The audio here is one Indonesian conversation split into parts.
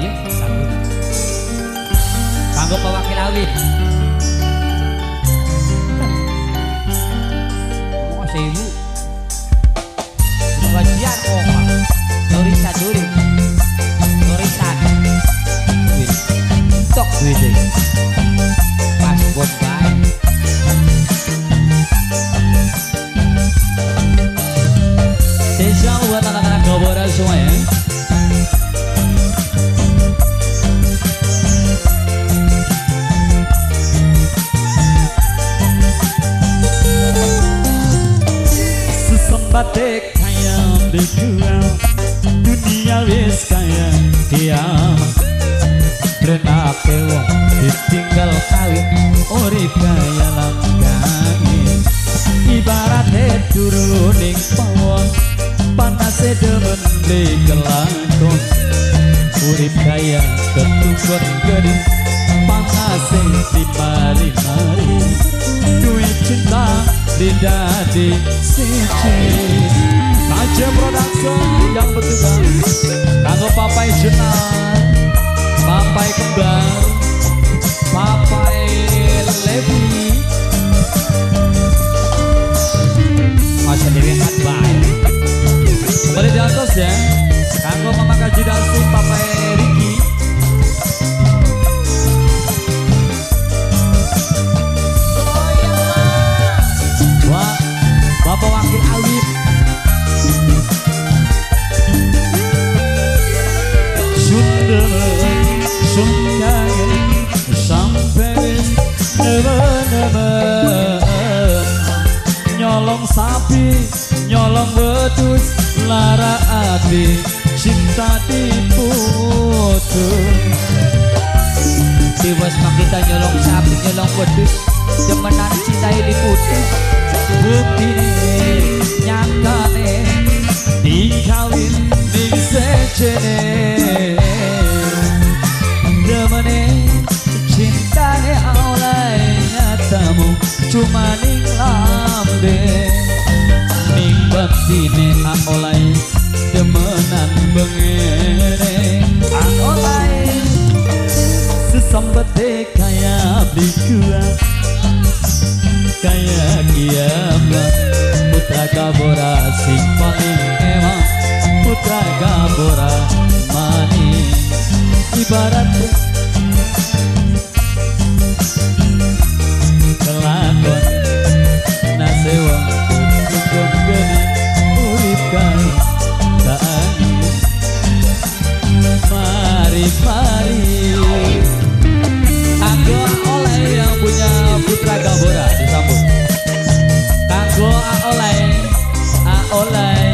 iya kanggo pewakil awit dijual Dunia wis kaya kiamat Renake wong ditinggal kawin Urip kaya langkangin Ibaratnya turuning pawon Panase demen dikelakon Urip kaya ketunggot geding Panase di mari-mari Duit cinta di dadi siji Aja production. Yang bertugas Kanggo papai jenar Papai kembar Nyolong sapi Nyolong wedus Lara ati Cinta diputus. Tiwas makita nyolong sapi nyolong wedus Demenan cinta ini putus. Bukti nyatane Dikawin ning sejene. Demene cintane oleh nyatamu Cuma ning lambe Ning batine oleh demenan bengene Oleh sesambete kaya bikua kaya kiamat. Putra Gabora sing paling emang Putra Gabora All right.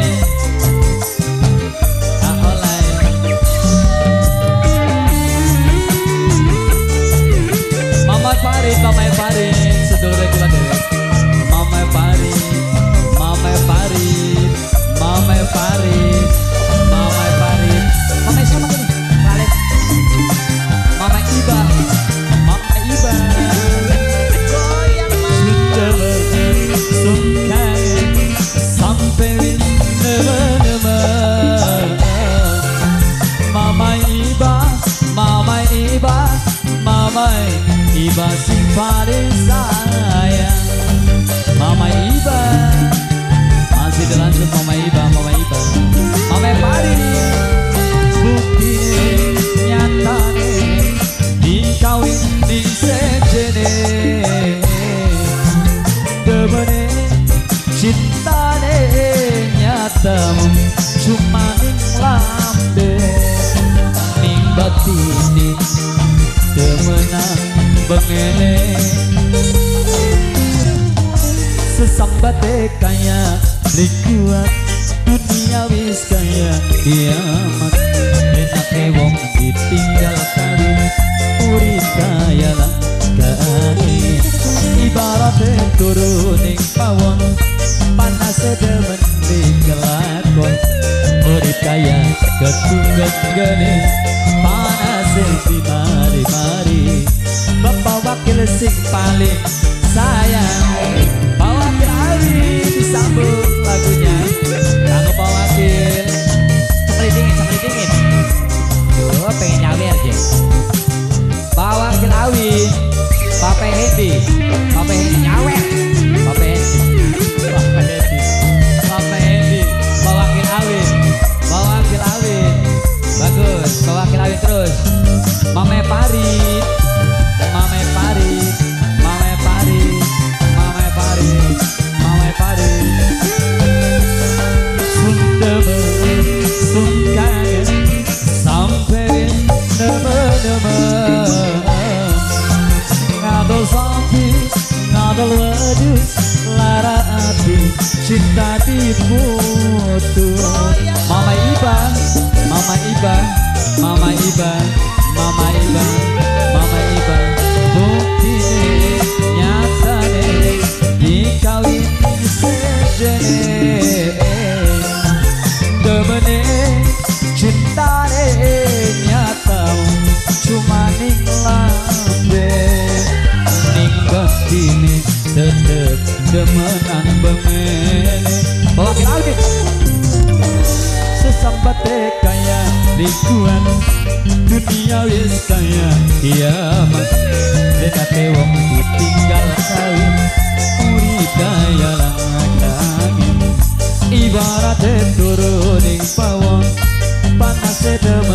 Iba sing paling sayang Mama Iba. Masih dilanjut Mama Iba Mama Iba. Mama Farid bukti nyatane. Dikawin di sejene. Demene cintane nyatamu. Cuma ning lambe. Ning batine. Demenan bengene sesambate kaya likuat dunia wis kaya kiamat. Enake wong ditinggal kawin urip kaya langkane ibarat turuning pawon panas demen dikelakon. Urip kaya ketunggat gene panas di mari-mari bapak wakil sing paling sayang cinta dibutuh Mama Iba, Mama Iba, Mama Iba, Mama Iba, Mama Iba. Bukti nyata deh dikawin sejenis Temenin demenan bengen Bawa kita lagi. Sesambate kaya lingkungan Dunia wis kaya kiamat. Dekate wong ditinggal kawin Urip kaya langakangin Ibarat turuning pawon. Panas demen